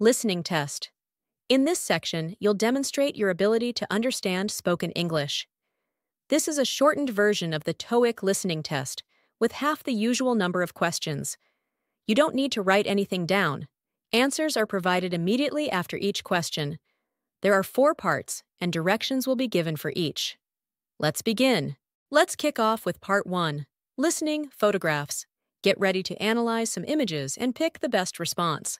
Listening test. In this section, you'll demonstrate your ability to understand spoken English. This is a shortened version of the TOEIC listening test, with half the usual number of questions. You don't need to write anything down. Answers are provided immediately after each question. There are four parts, and directions will be given for each. Let's begin. Let's kick off with part one listening photographs. Get ready to analyze some images and pick the best response.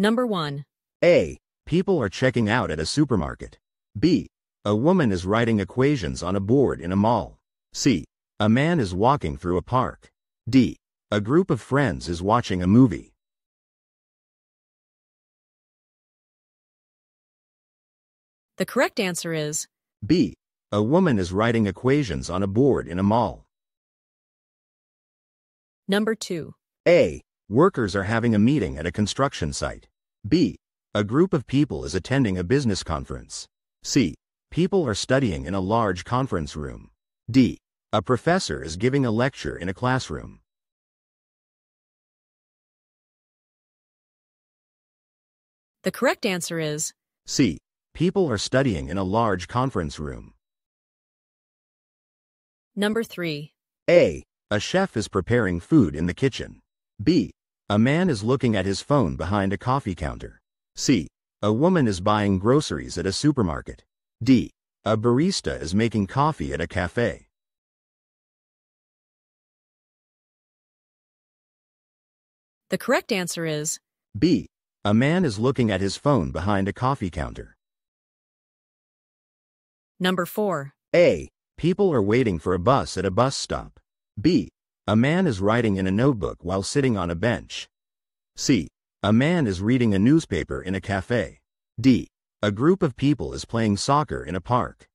Number 1. A. People are checking out at a supermarket. B. A woman is writing equations on a board in a mall. C. A man is walking through a park. D. A group of friends is watching a movie. The correct answer is B. A woman is writing equations on a board in a mall. number 2. A. Workers are having a meeting at a construction site. B. A group of people is attending a business conference. C. People are studying in a large conference room. D. A professor is giving a lecture in a classroom. The correct answer is C. People are studying in a large conference room. number 3. A. A chef is preparing food in the kitchen. B. A man is looking at his phone behind a coffee counter. C. A woman is buying groceries at a supermarket. D. A barista is making coffee at a cafe. The correct answer is B. A man is looking at his phone behind a coffee counter. number 4. A. People are waiting for a bus at a bus stop. B. A man is writing in a notebook while sitting on a bench. C. A man is reading a newspaper in a cafe. D. A group of people is playing soccer in a park.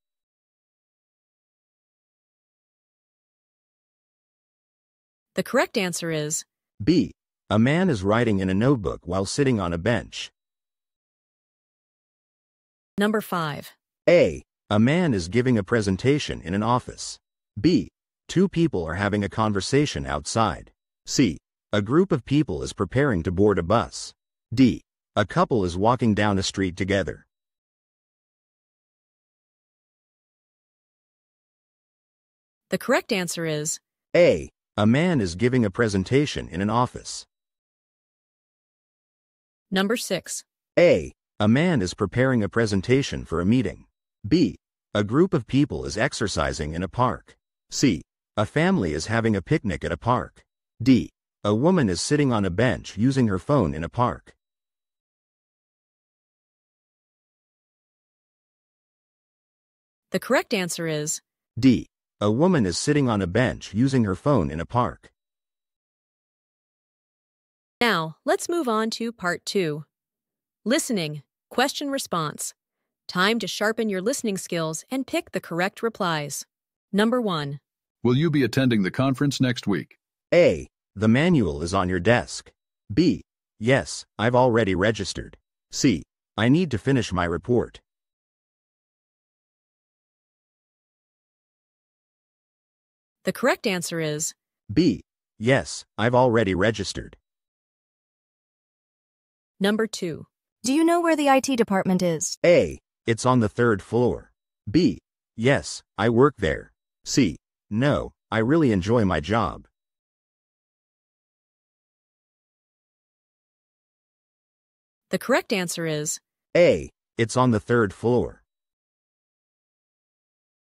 The correct answer is B. A man is writing in a notebook while sitting on a bench. number 5. A. A man is giving a presentation in an office. B. Two people are having a conversation outside. C. A group of people is preparing to board a bus. D. A couple is walking down a street together. The correct answer is A. A man is giving a presentation in an office. number 6. A. A man is preparing a presentation for a meeting. B. A group of people is exercising in a park. C. A family is having a picnic at a park. D. A woman is sitting on a bench using her phone in a park. The correct answer is D. A woman is sitting on a bench using her phone in a park. Now, let's move on to part 2. Listening, question response. Time to sharpen your listening skills and pick the correct replies. Number 1. Will you be attending the conference next week? A. The manual is on your desk. B. Yes, I've already registered. C. I need to finish my report. The correct answer is B. Yes, I've already registered. number 2. Do you know where the IT department is? A. It's on the third floor. B. Yes, I work there. C. No, I really enjoy my job. The correct answer is A. It's on the third floor.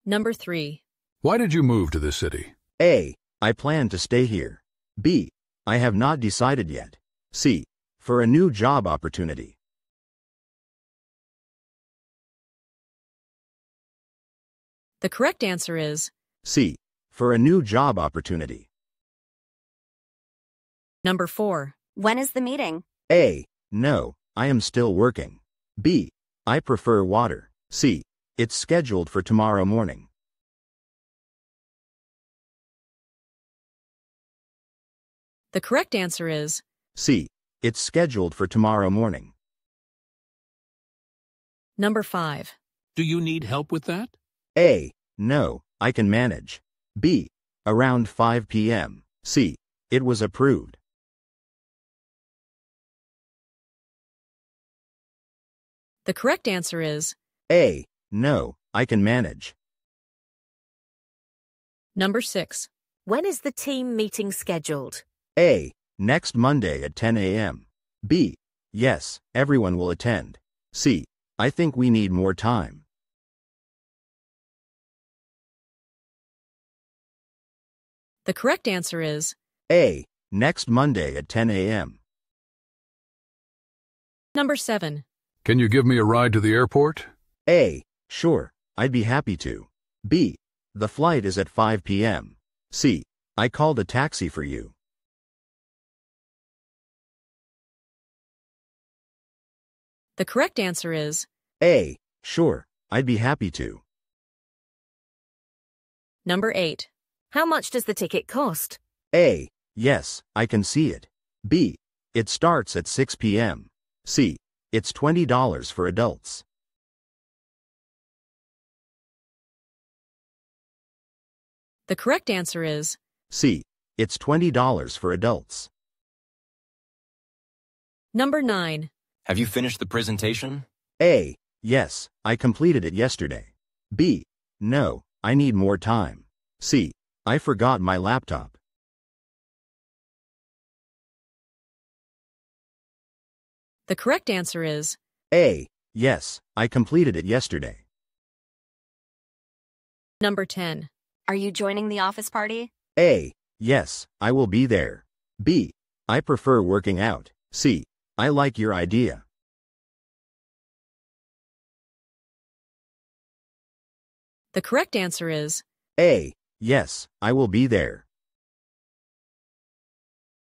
number 3. Why did you move to this city? A. I plan to stay here. B. I have not decided yet. C. For a new job opportunity. The correct answer is C. For a new job opportunity. number 4. When is the meeting? A. No, I am still working. B. I prefer water. C. It's scheduled for tomorrow morning. The correct answer is C. It's scheduled for tomorrow morning. number 5. Do you need help with that? A. No, I can manage. B. Around 5 p.m. C. It was approved. The correct answer is A. No, I can manage. number 6. When is the team meeting scheduled? A. Next Monday at 10 a.m. B. Yes, everyone will attend. C. I think we need more time. The correct answer is A. Next Monday at 10 a.m. number 7. Can you give me a ride to the airport? A. Sure, I'd be happy to. B. The flight is at 5 p.m. C. I called a taxi for you. The correct answer is A. Sure, I'd be happy to. number 8. How much does the ticket cost? A. Yes, I can see it. B. It starts at 6 p.m. C. It's $20 for adults. The correct answer is C. It's $20 for adults. number 9. Have you finished the presentation? A. Yes, I completed it yesterday. B. No, I need more time. C. I forgot my laptop. The correct answer is A. Yes, I completed it yesterday. number 10. Are you joining the office party? A. Yes, I will be there. B. I prefer working out. C. I like your idea. The correct answer is A. Yes, I will be there.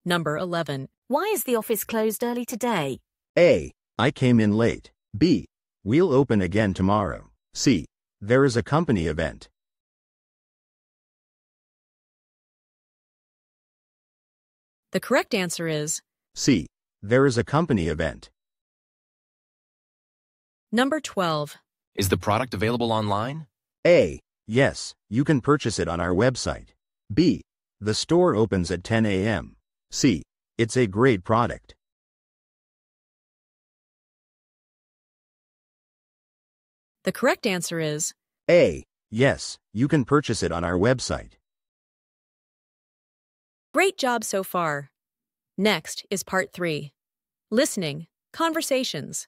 number 11. Why is the office closed early today? A. I came in late. B. We'll open again tomorrow. C. There is a company event. The correct answer is C. There is a company event. number 12. Is the product available online? A. Yes, you can purchase it on our website. B. The store opens at 10 a.m. C. It's a great product. The correct answer is A. Yes, you can purchase it on our website. Great job so far. Next is part 3. Listening, conversations.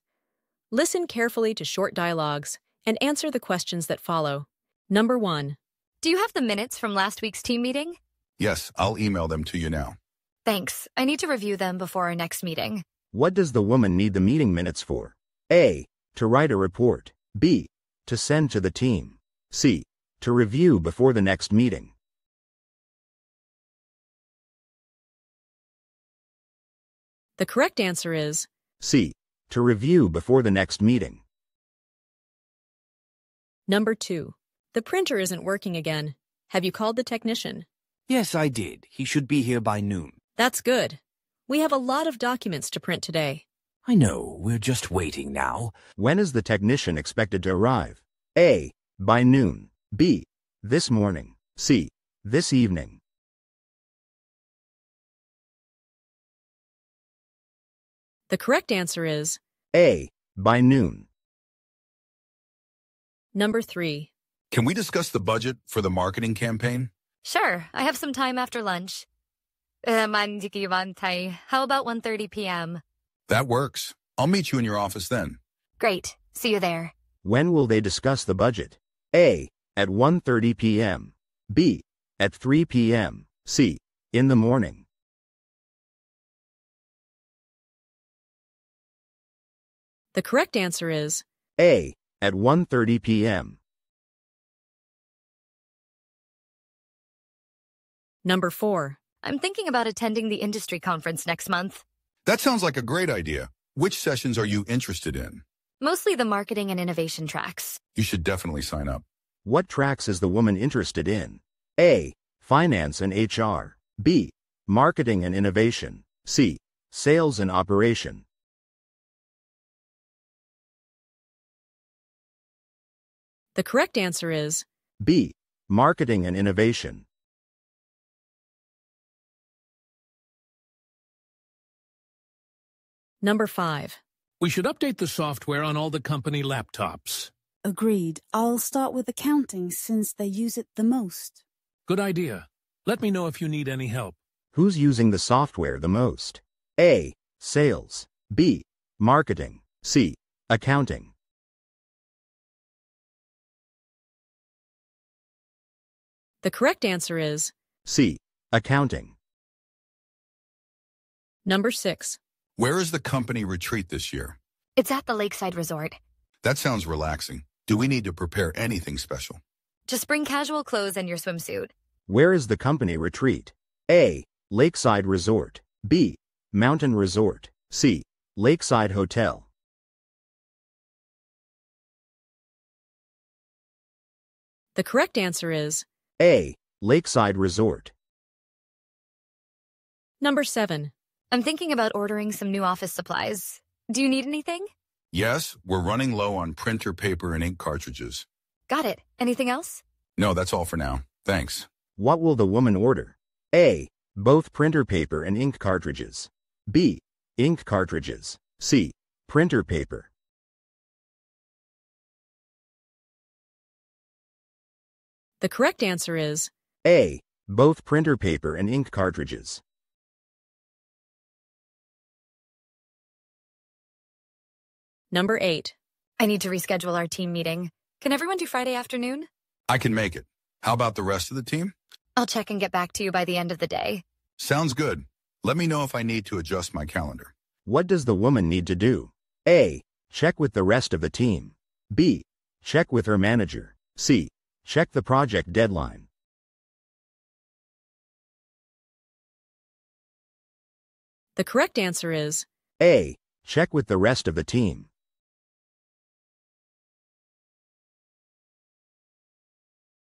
Listen carefully to short dialogues and answer the questions that follow. Number 1. Do you have the minutes from last week's team meeting? Yes, I'll email them to you now. Thanks. I need to review them before our next meeting. What does the woman need the meeting minutes for? A. To write a report. B. To send to the team. C. To review before the next meeting. The correct answer is C. To review before the next meeting. number 2. The printer isn't working again. Have you called the technician? Yes, I did. He should be here by noon. That's good. We have a lot of documents to print today. I know, we're just waiting now. When is the technician expected to arrive? A. By noon. B. This morning. C. This evening. The correct answer is A. By noon. number 3. Can we discuss the budget for the marketing campaign? Sure, I have some time after lunch. Um, How about 1.30 p.m.? That works. I'll meet you in your office then. Great. See you there. When will they discuss the budget? A. At 1:30 p.m. B. At 3 p.m. C. In the morning. The correct answer is A. At 1:30 p.m. number 4. I'm thinking about attending the industry conference next month. That sounds like a great idea. Which sessions are you interested in? Mostly the marketing and innovation tracks. You should definitely sign up. What tracks is the woman interested in? A. Finance and HR. B. Marketing and innovation. C. Sales and operation. The correct answer is B. Marketing and innovation. Number 5. We should update the software on all the company laptops. Agreed. I'll start with accounting since they use it the most. Good idea. Let me know if you need any help. Who's using the software the most? A. Sales. B. Marketing. C. Accounting. The correct answer is C. Accounting. number 6. Where is the company retreat this year? It's at the Lakeside Resort. That sounds relaxing. Do we need to prepare anything special? Just bring casual clothes and your swimsuit. Where is the company retreat? A. Lakeside Resort. B. Mountain Resort. C. Lakeside Hotel. The correct answer is A. Lakeside Resort. number 7. I'm thinking about ordering some new office supplies. Do you need anything? Yes, we're running low on printer paper and ink cartridges. Got it. Anything else? No, that's all for now. Thanks. What will the woman order? A. Both printer paper and ink cartridges. B. Ink cartridges. C. Printer paper. The correct answer is A. Both printer paper and ink cartridges. Number 8. I need to reschedule our team meeting. Can everyone do Friday afternoon? I can make it. How about the rest of the team? I'll check and get back to you by the end of the day. Sounds good. Let me know if I need to adjust my calendar. What does the woman need to do? A. Check with the rest of the team. B. Check with her manager. C. Check the project deadline. The correct answer is A. Check with the rest of the team.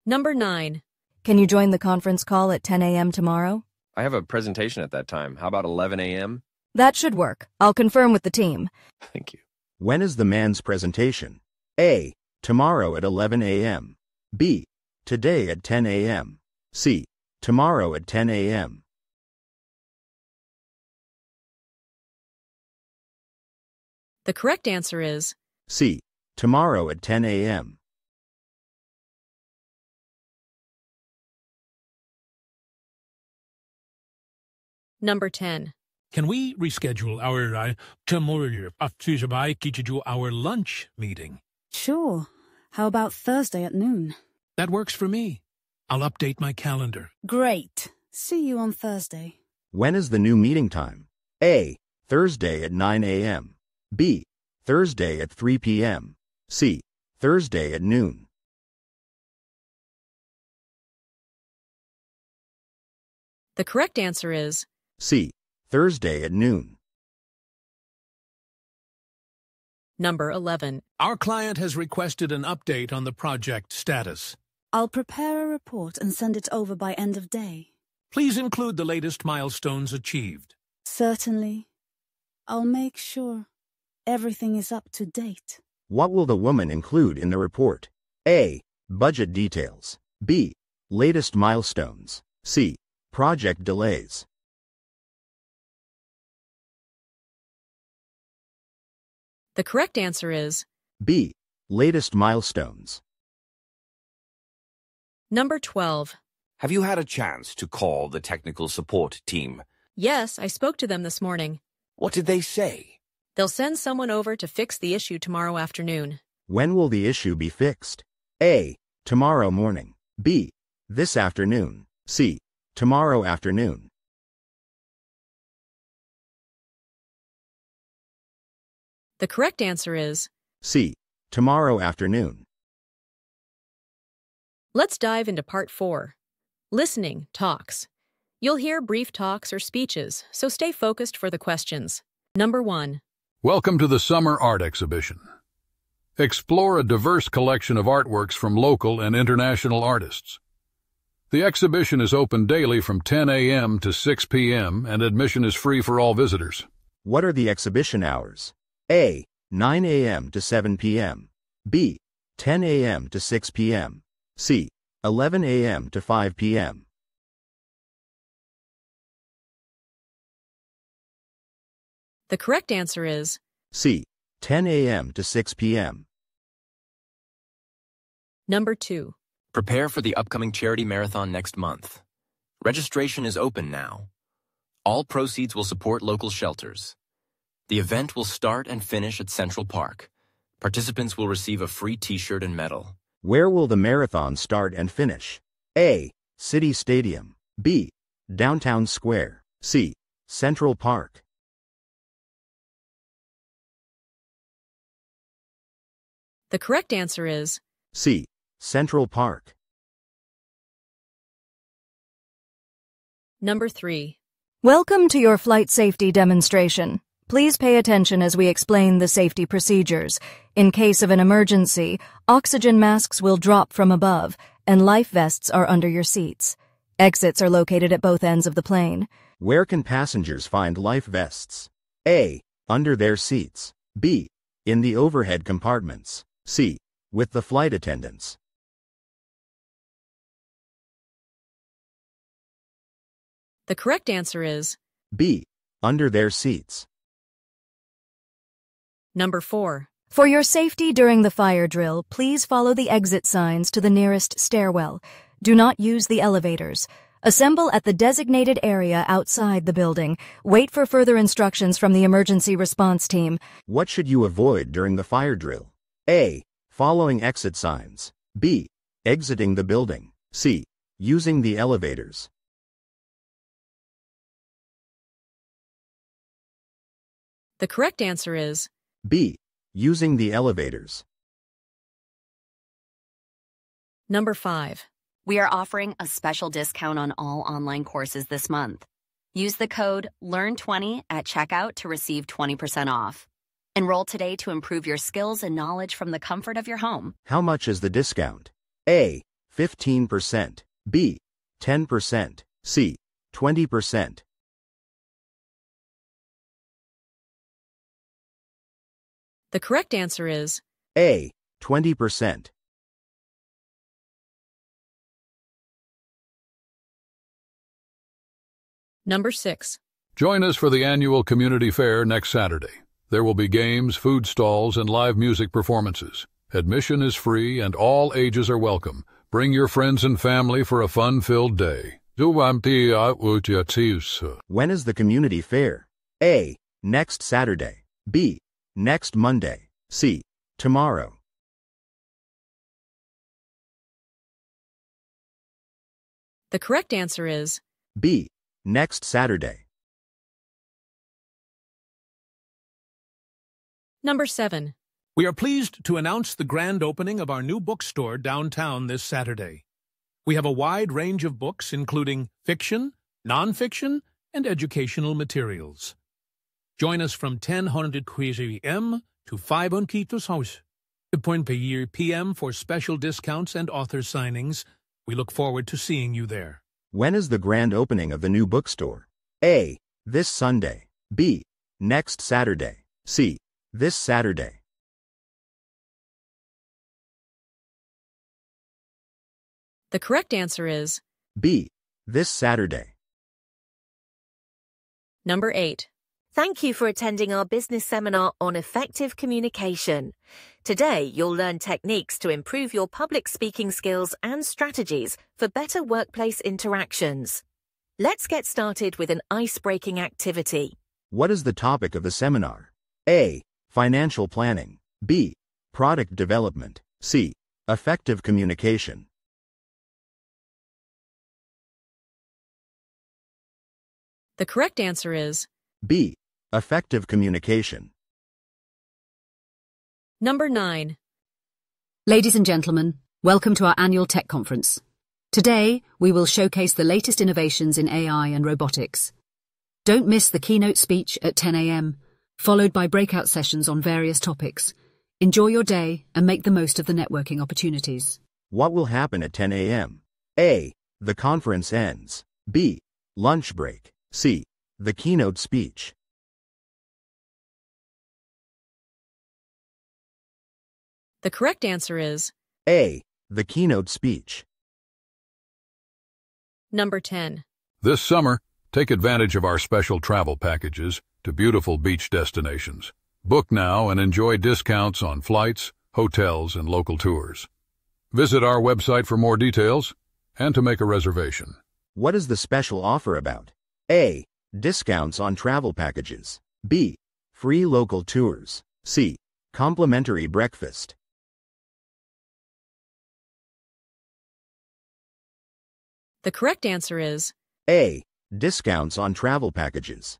Number 9. Can you join the conference call at 10 a.m. tomorrow? I have a presentation at that time. How about 11 a.m.? That should work. I'll confirm with the team. Thank you. When is the man's presentation? A. Tomorrow at 11 a.m. B. Today at 10 a.m. C. Tomorrow at 10 a.m. The correct answer is C. Tomorrow at 10 a.m. number 10. Can we reschedule our uh, tomorrow after our lunch meeting? Sure. How about Thursday at noon? That works for me. I'll update my calendar. Great. See you on Thursday. When is the new meeting time? A. Thursday at 9 a.m. B. Thursday at 3 p.m. C. Thursday at noon. The correct answer is C. Thursday at noon. number 11. Our client has requested an update on the project status. I'll prepare a report and send it over by end of day. Please include the latest milestones achieved. Certainly. I'll make sure everything is up to date. What will the woman include in the report? A. Budget details. B. Latest milestones. C. Project delays. The correct answer is B. Latest milestones. number 12. Have you had a chance to call the technical support team? Yes, I spoke to them this morning. What did they say? They'll send someone over to fix the issue tomorrow afternoon. When will the issue be fixed? A. Tomorrow morning. B. This afternoon. C. Tomorrow afternoon. The correct answer is C. Tomorrow afternoon. Let's dive into part 4. Listening talks. You'll hear brief talks or speeches, so stay focused for the questions. Number 1. Welcome to the Summer Art Exhibition. Explore a diverse collection of artworks from local and international artists. The exhibition is open daily from 10 a.m. to 6 p.m. and admission is free for all visitors. What are the exhibition hours? A. 9 a.m. to 7 p.m. B. 10 a.m. to 6 p.m. C. 11 a.m. to 5 p.m. The correct answer is C. 10 a.m. to 6 p.m. Number 2. Prepare for the upcoming charity marathon next month. Registration is open now. All proceeds will support local shelters. The event will start and finish at Central Park. Participants will receive a free t-shirt and medal. Where will the marathon start and finish? A. City Stadium. B. Downtown Square. C. Central Park. The correct answer is C. Central Park. Number 3. Welcome to your flight safety demonstration. Please pay attention as we explain the safety procedures. In case of an emergency, oxygen masks will drop from above, and life vests are under your seats. Exits are located at both ends of the plane. Where can passengers find life vests? A. Under their seats. B. In the overhead compartments. C. With the flight attendants. The correct answer is B. Under their seats. Number 4. For your safety during the fire drill, please follow the exit signs to the nearest stairwell. Do not use the elevators. Assemble at the designated area outside the building. Wait for further instructions from the emergency response team. What should you avoid during the fire drill? A. Following exit signs. B. Exiting the building. C. Using the elevators. The correct answer is B. Using the elevators. Number 5. We are offering a special discount on all online courses this month. Use the code LEARN20 at checkout to receive 20% off. Enroll today to improve your skills and knowledge from the comfort of your home. How much is the discount? A. 15%. B. 10%. C. 20%. The correct answer is A. 20%. Number 6. Join us for the annual community fair next Saturday. There will be games, food stalls, and live music performances. Admission is free and all ages are welcome. Bring your friends and family for a fun-filled day. When is the community fair? A. Next Saturday. B. Next Monday. C. Tomorrow. The correct answer is B. Next Saturday. Number 7. We are pleased to announce the grand opening of our new bookstore downtown this Saturday. We have a wide range of books, including fiction, nonfiction, and educational materials. Join us from 1000 m to 5 Kitos House. Point per year PM for special discounts and author signings. We look forward to seeing you there. When is the grand opening of the new bookstore? A. This Sunday. B. Next Saturday. C. This Saturday. The correct answer is B. This Saturday. Number 8. Thank you for attending our business seminar on effective communication. Today, you'll learn techniques to improve your public speaking skills and strategies for better workplace interactions. Let's get started with an ice-breaking activity. What is the topic of the seminar? A. Financial planning. B. Product development. C. Effective communication. The correct answer is B. Effective communication. Number 9. Ladies and gentlemen, welcome to our annual tech conference. Today, we will showcase the latest innovations in AI and robotics. Don't miss the keynote speech at 10 a.m., followed by breakout sessions on various topics. Enjoy your day and make the most of the networking opportunities. What will happen at 10 a.m.? A. The conference ends. B. Lunch break. C. The keynote speech. The correct answer is A. The keynote speech. Number 10. This summer, take advantage of our special travel packages to beautiful beach destinations. Book now and enjoy discounts on flights, hotels, and local tours. Visit our website for more details and to make a reservation. What is the special offer about? A. Discounts on travel packages. B. Free local tours. C. Complimentary breakfast. The correct answer is A. Discounts on travel packages.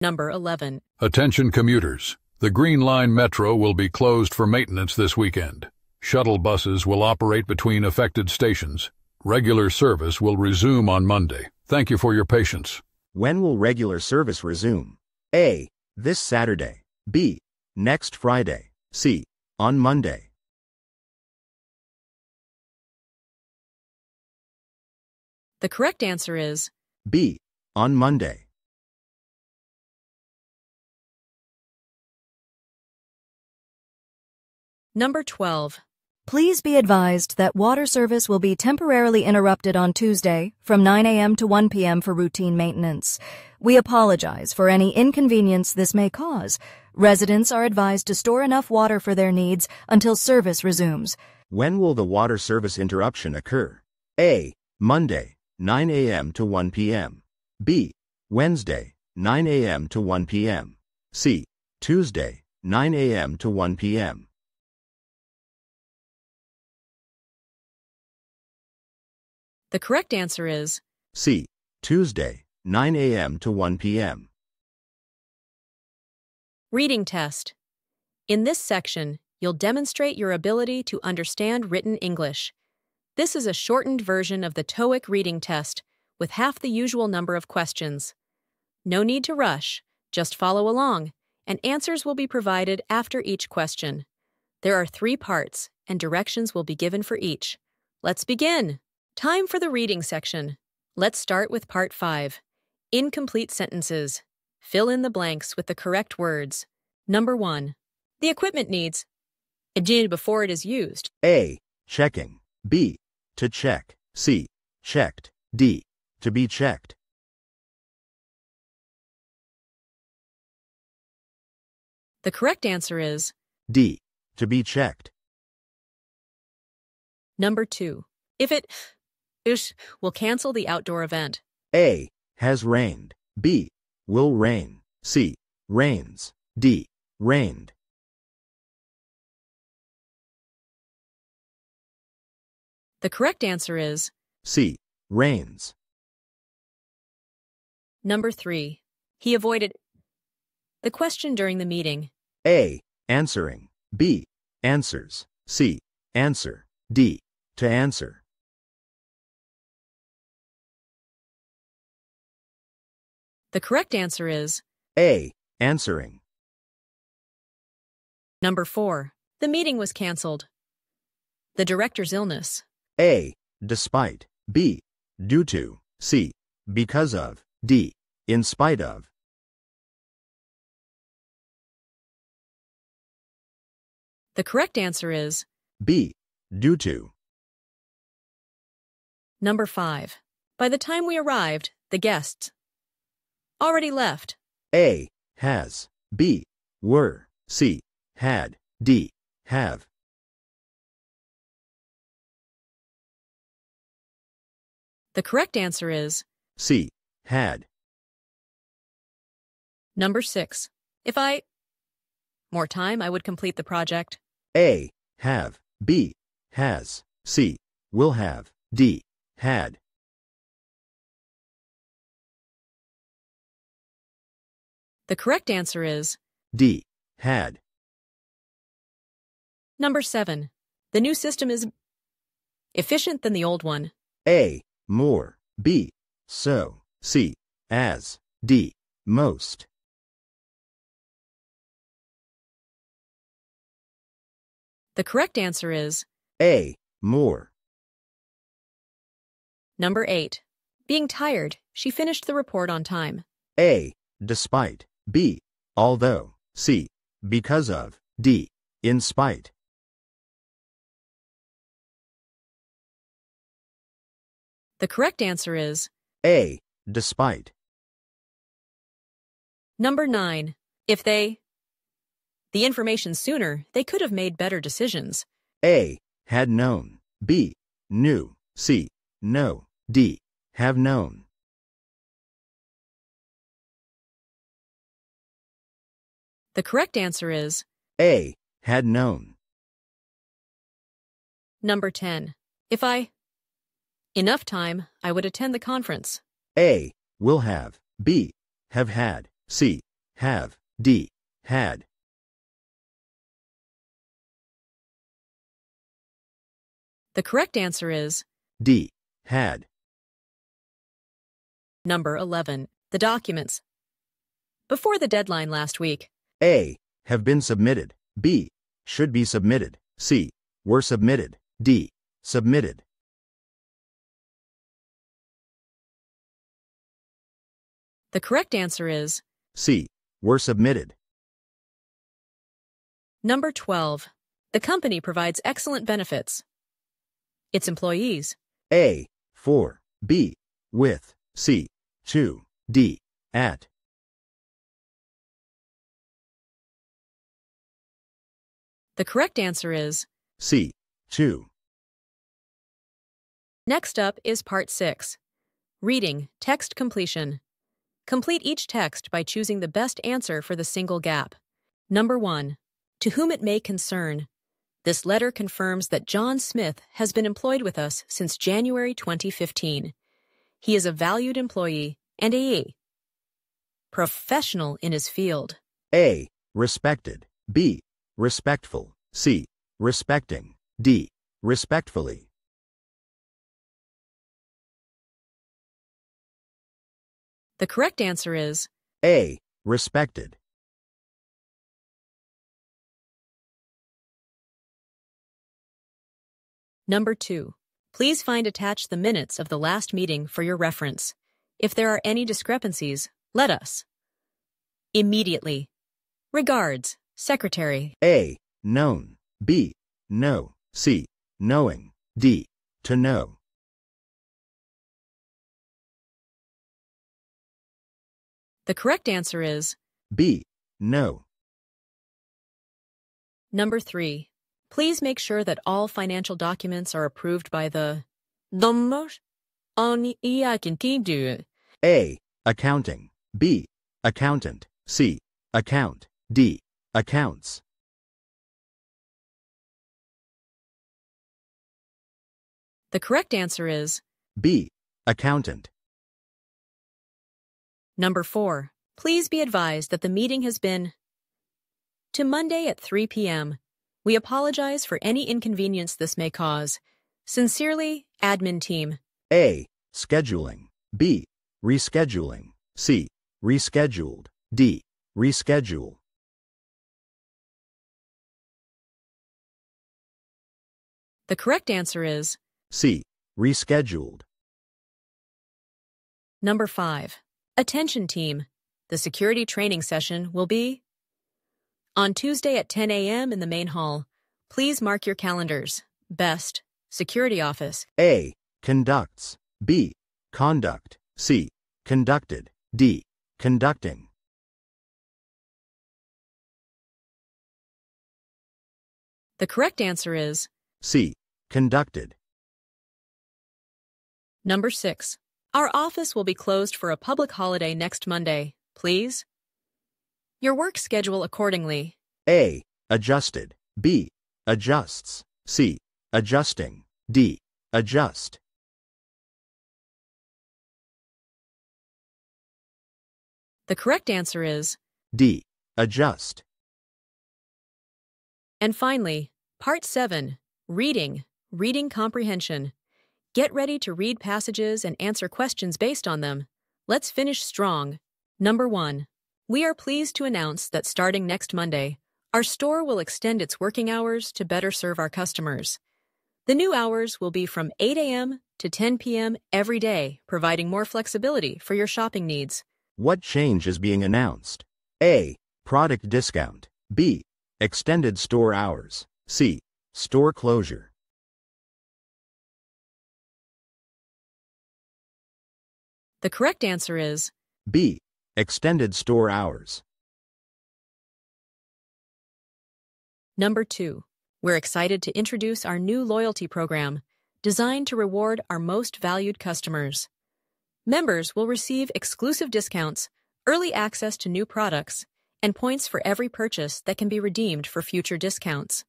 number 11. Attention commuters. The Green Line Metro will be closed for maintenance this weekend. Shuttle buses will operate between affected stations. Regular service will resume on Monday. Thank you for your patience. When will regular service resume? A. This Saturday. B. Next Friday. C. On Monday. The correct answer is B. On Monday. number 12. Please be advised that water service will be temporarily interrupted on Tuesday from 9 a.m. to 1 p.m. for routine maintenance. We apologize for any inconvenience this may cause. Residents are advised to store enough water for their needs until service resumes. When will the water service interruption occur? A. Monday, 9 a.m. to 1 p.m. B. Wednesday, 9 a.m. to 1 p.m. C. Tuesday, 9 a.m. to 1 p.m. The correct answer is C. Tuesday, 9 a.m. to 1 p.m. Reading Test. In this section, you'll demonstrate your ability to understand written English. This is a shortened version of the TOEIC reading test with half the usual number of questions. No need to rush, just follow along, and answers will be provided after each question. There are three parts, and directions will be given for each. Let's begin! Time for the reading section. Let's start with Part 5 Incomplete Sentences. Fill in the blanks with the correct words. Number 1. The equipment needs agenda before it is used. A. Checking. B. To check. C. Checked. D. To be checked. The correct answer is D. To be checked. number 2. If it ish will cancel the outdoor event. A. Has rained. B. Will rain. C. Rains. D. Rained. The correct answer is C. Rains. number 3. He avoided the question during the meeting. A. Answering. B. Answers. C. Answer. D. To answer. The correct answer is A. Answering. number 4. The meeting was canceled. The director's illness. A. Despite. B. Due to. C. Because of. D. In spite of. The correct answer is B. Due to. number 5. By the time we arrived, the guests already left. A. Has. B. Were. C. Had. D. Have. The correct answer is C. Had. number 6. If I more time, I would complete the project. A. Have. B. Has. C. Will have. D. Had. The correct answer is D. Had. number 7. The new system is efficient than the old one. A. More. B. So. C. As. D. Most. The correct answer is A. More. number 8. Being tired, she finished the report on time. A. Despite. B. Although. C. Because of. D. In spite. The correct answer is A. Despite. number 9. If they the information sooner, they could have made better decisions. A. Had known. B. Knew. C. Know. D. Have known. The correct answer is A. Had known. number 10. If I enough time, I would attend the conference. A. Will have. B. Have had. C. Have. D. Had. The correct answer is D. Had. number 11. The documents. Before the deadline last week, A. Have been submitted. B. Should be submitted. C. Were submitted. D. Submitted. The correct answer is C. Were submitted. number 12. The company provides excellent benefits. Its employees. A. For. B. With. C. To. D. At. The correct answer is C. To. Next up is part 6. Reading, text completion. Complete each text by choosing the best answer for the single gap. Number 1. To whom it may concern. This letter confirms that John Smith has been employed with us since January 2015. He is a valued employee and a professional in his field. A. Respected. B. Respectful. C. Respecting. D. Respectfully. The correct answer is A. Respected. Number 2. Please find attached the minutes of the last meeting for your reference. If there are any discrepancies, let us. Immediately. Regards, Secretary. A. Known. B. Know. C. Knowing. D. To know. The correct answer is B. No. number 3. Please make sure that all financial documents are approved by the. A. Accounting. B. Accountant. C. Account. D. Accounts. The correct answer is B. Accountant. Number 4. Please be advised that the meeting has been to Monday at 3 p.m. We apologize for any inconvenience this may cause. Sincerely, admin team. A. Scheduling. B. Rescheduling. C. Rescheduled. D. Reschedule. The correct answer is C. Rescheduled. number 5. Attention team. The security training session will be on Tuesday at 10 a.m. in the main hall. Please mark your calendars. Best. Security office. A. Conducts. B. Conduct. C. Conducted. D. Conducting. The correct answer is C. Conducted. number 6. Our office will be closed for a public holiday next Monday. Please. Your work schedule accordingly. A. Adjusted. B. Adjusts. C. Adjusting. D. Adjust. The correct answer is D. Adjust. And finally, Part 7 Reading, Reading Comprehension. Get ready to read passages and answer questions based on them. Let's finish strong. Number 1. We are pleased to announce that starting next Monday, our store will extend its working hours to better serve our customers. The new hours will be from 8 a.m. to 10 p.m. every day, providing more flexibility for your shopping needs. What change is being announced? A. Product discount. B. Extended store hours. C. Store closure. The correct answer is B. Extended store hours. Number two, we're excited to introduce our new loyalty program designed to reward our most valued customers. Members will receive exclusive discounts, early access to new products, and points for every purchase that can be redeemed for future discounts.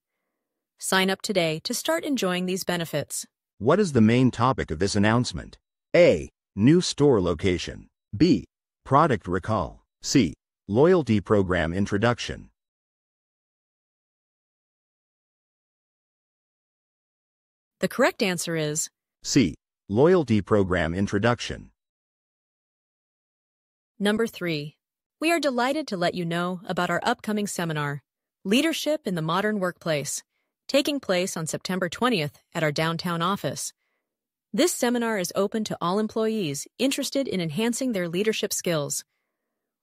Sign up today to start enjoying these benefits. What is the main topic of this announcement? A. New store location. B. Product recall. C. Loyalty program introduction. The correct answer is C. Loyalty program introduction. Number three. We are delighted to let you know about our upcoming seminar, Leadership in the Modern Workplace, taking place on September 20th at our downtown office. This seminar is open to all employees interested in enhancing their leadership skills.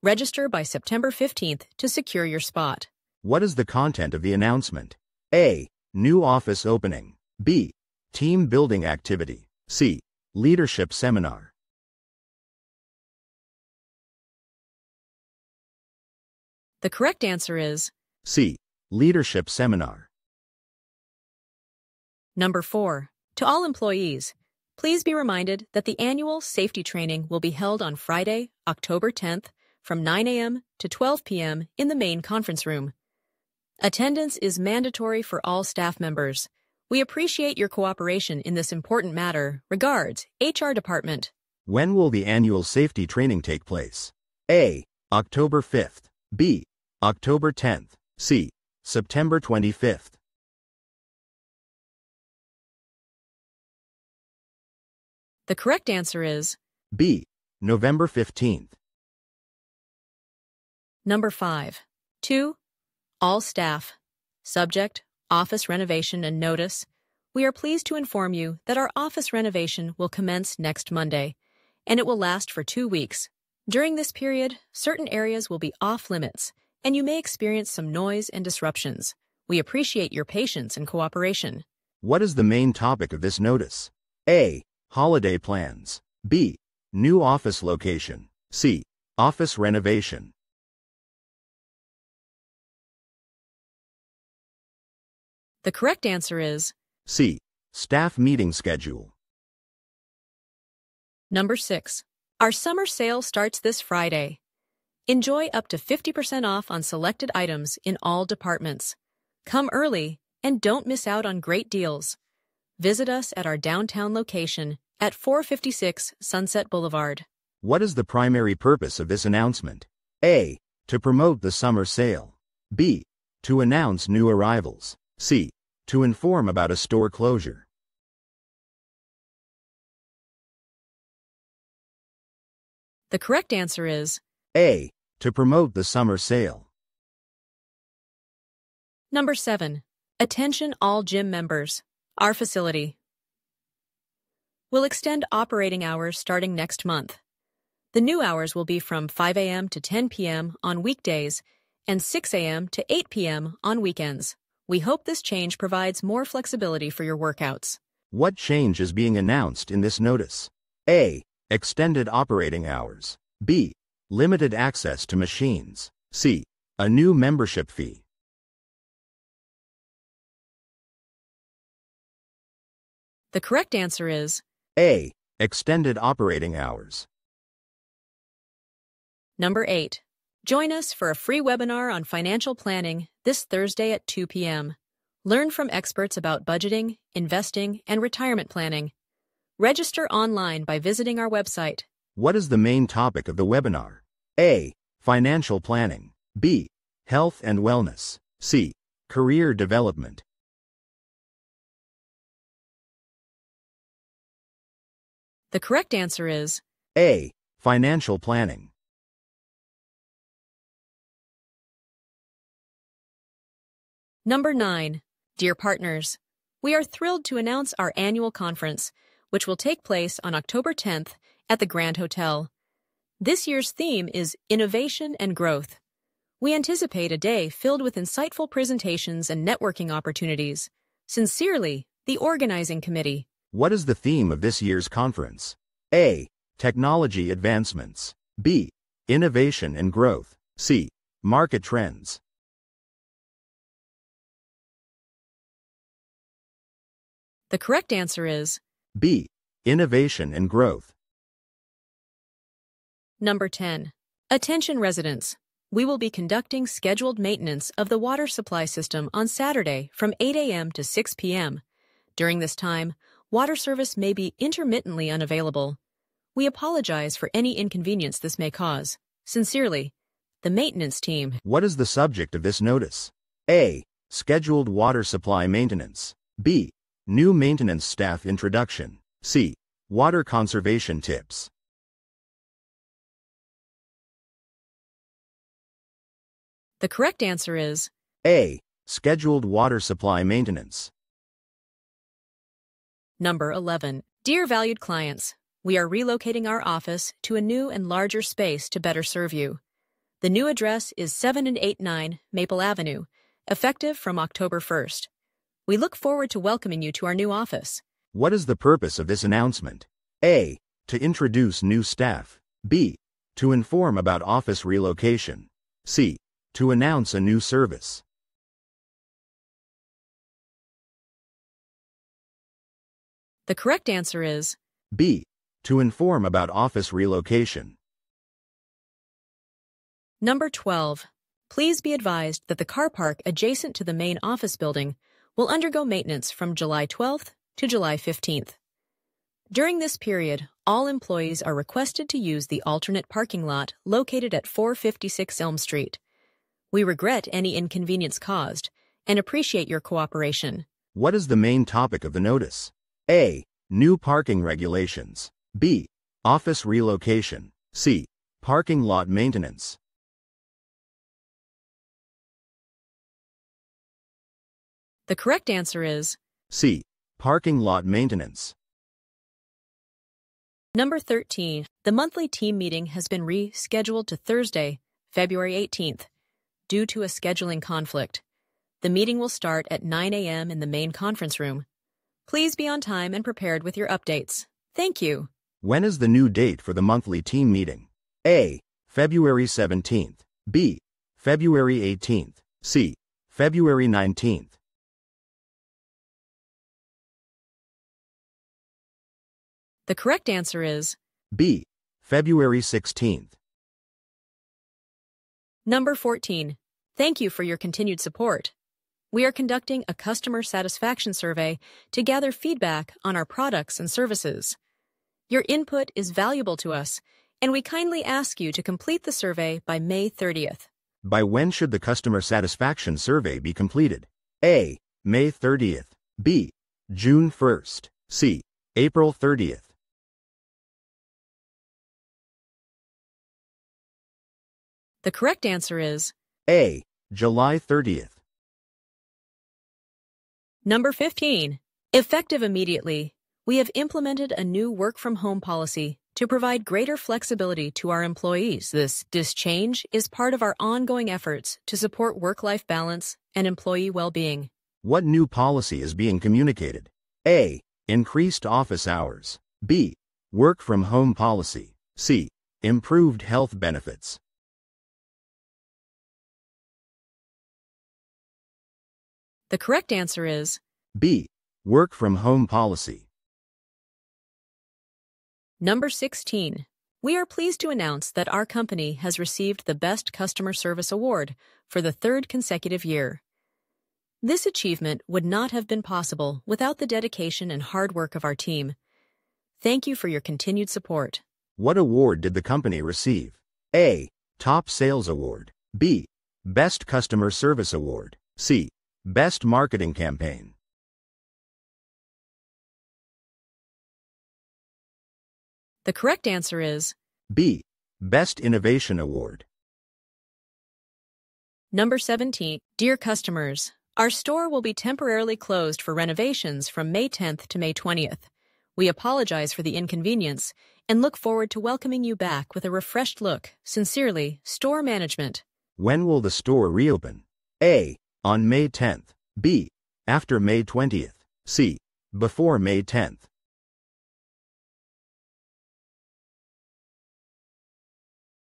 Register by September 15th to secure your spot. What is the content of the announcement? A. New office opening. B. Team building activity. C. Leadership seminar. The correct answer is C. Leadership seminar. Number four. To all employees, please be reminded that the annual safety training will be held on Friday, October 10th from 9 a.m. to 12 p.m. in the main conference room. Attendance is mandatory for all staff members. We appreciate your cooperation in this important matter. Regards, HR Department. When will the annual safety training take place? A. October 5th. B. October 10th. C. September 25th. The correct answer is B. November 15th. Number 5. 2. All staff. Subject, office renovation and notice. We are pleased to inform you that our office renovation will commence next Monday, and it will last for two weeks. During this period, certain areas will be off limits, and you may experience some noise and disruptions. We appreciate your patience and cooperation. What is the main topic of this notice? A. Holiday plans. B. New office location. C. Office renovation. The correct answer is C. Staff meeting schedule. Number 6. Our summer sale starts this Friday. Enjoy up to 50% off on selected items in all departments. Come early and don't miss out on great deals. Visit us at our downtown location at 456 Sunset Boulevard. What is the primary purpose of this announcement? A. To promote the summer sale. B. To announce new arrivals. C. To inform about a store closure. The correct answer is A. To promote the summer sale. Number 7. Attention all gym members. Our facility. Will extend operating hours starting next month. The new hours will be from 5 a.m. to 10 p.m. on weekdays and 6 a.m. to 8 p.m. on weekends. We hope this change provides more flexibility for your workouts. What change is being announced in this notice? A. Extended operating hours. B. Limited access to machines. C. A new membership fee. The correct answer is A. Extended operating hours. Number 8. Join us for a free webinar on financial planning this Thursday at 2 p.m. Learn from experts about budgeting, investing, and retirement planning. Register online by visiting our website. What is the main topic of the webinar? A. Financial planning. B. Health and wellness. C. Career development. The correct answer is A. Financial planning. Number 9. Dear partners, we are thrilled to announce our annual conference, which will take place on October 10th at the Grand Hotel. This year's theme is Innovation and Growth. We anticipate a day filled with insightful presentations and networking opportunities. Sincerely, the Organizing Committee. What is the theme of this year's conference? A. Technology advancements. B. Innovation and growth. C. Market trends. The correct answer is B. Innovation and growth. Number 10. Attention residents. We will be conducting scheduled maintenance of the water supply system on Saturday from 8 a.m. to 6 p.m. During this time, water service may be intermittently unavailable. We apologize for any inconvenience this may cause. Sincerely, the maintenance team. What is the subject of this notice? A. Scheduled water supply maintenance. B. New maintenance staff introduction. C. Water conservation tips. The correct answer is A. Scheduled water supply maintenance. Number 11. Dear valued clients, we are relocating our office to a new and larger space to better serve you. The new address is 7 and 89 Maple Avenue, effective from October 1st. We look forward to welcoming you to our new office. What is the purpose of this announcement? A. To introduce new staff. B. To inform about office relocation. C. To announce a new service. The correct answer is B. To inform about office relocation. Number 12. Please be advised that the car park adjacent to the main office building will undergo maintenance from July 12th to July 15th. During this period, all employees are requested to use the alternate parking lot located at 456 Elm Street. We regret any inconvenience caused and appreciate your cooperation. What is the main topic of the notice? A. New parking regulations. B. Office relocation. C. Parking lot maintenance. The correct answer is C. Parking lot maintenance. Number 13. The monthly team meeting has been rescheduled to Thursday, February 18th, due to a scheduling conflict. The meeting will start at 9 a.m. in the main conference room. Please be on time and prepared with your updates. Thank you. When is the new date for the monthly team meeting? A. February 17th. B. February 18th. C. February 19th. The correct answer is B. February 16th. Number 14. Thank you for your continued support. We are conducting a customer satisfaction survey to gather feedback on our products and services. Your input is valuable to us, and we kindly ask you to complete the survey by May 30th. By when should the customer satisfaction survey be completed? A. May 30th. B. June 1st. C. April 30th. The correct answer is A. July 30th. Number 15. Effective immediately, we have implemented a new work from home policy to provide greater flexibility to our employees. This, this change is part of our ongoing efforts to support work life balance and employee well being. What new policy is being communicated? A. Increased office hours. B. Work from home policy. C. Improved health benefits. The correct answer is B. Work from home policy. Number 16. We are pleased to announce that our company has received the Best Customer Service Award for the third consecutive year. This achievement would not have been possible without the dedication and hard work of our team. Thank you for your continued support. What award did the company receive? A. Top Sales Award. B. Best Customer Service Award. C. Best Marketing Campaign. The correct answer is B. Best Innovation Award. Number 17. Dear customers, our store will be temporarily closed for renovations from May 10th to May 20th. We apologize for the inconvenience and look forward to welcoming you back with a refreshed look. Sincerely, Store Management. When will the store reopen? A. On May 10th. B. After May 20th. C. Before May 10th.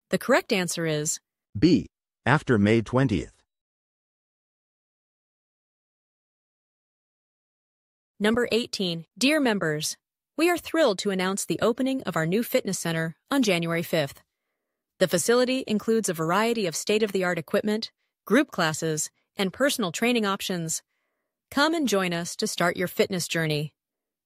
The correct answer is B. After May 20th. Number 18. Dear members, we are thrilled to announce the opening of our new fitness center on January 5th. The facility includes a variety of state of the art equipment, group classes, and personal training options. Come and join us to start your fitness journey.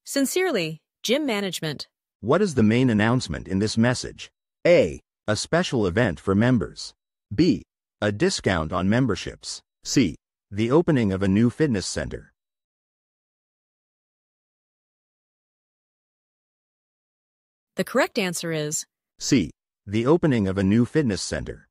Sincerely, Gym Management. What is the main announcement in this message? A. A special event for members. B. A discount on memberships. C. The opening of a new fitness center. The correct answer is C. The opening of a new fitness center.